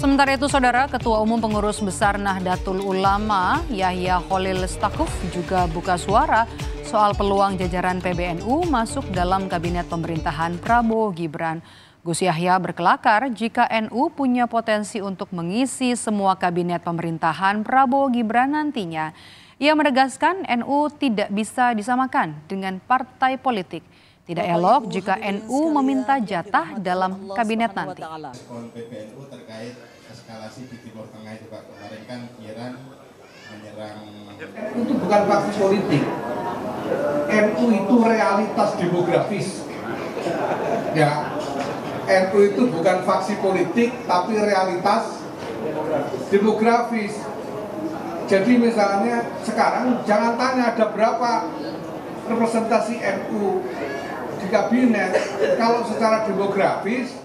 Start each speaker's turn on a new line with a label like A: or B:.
A: Sementara itu, Saudara Ketua Umum Pengurus Besar Nahdlatul Ulama Yahya Holil Stakuf juga buka suara soal peluang jajaran PBNU masuk dalam kabinet pemerintahan Prabowo Gibran. Gus Yahya berkelakar jika NU punya potensi untuk mengisi semua kabinet pemerintahan Prabowo Gibran nantinya. Ia menegaskan NU tidak bisa disamakan dengan partai politik. Tidak elok jika NU meminta jatah dalam kabinet nanti.
B: Eskalasi di Timur Tengah itu Pak. Kemarin kan Iran menyerang
C: itu bukan faksi politik. NU itu realitas demografis. Ya, NU itu bukan faksi politik tapi realitas demografis. Jadi misalnya sekarang jangan tanya ada berapa representasi NU di kabinet kalau secara demografis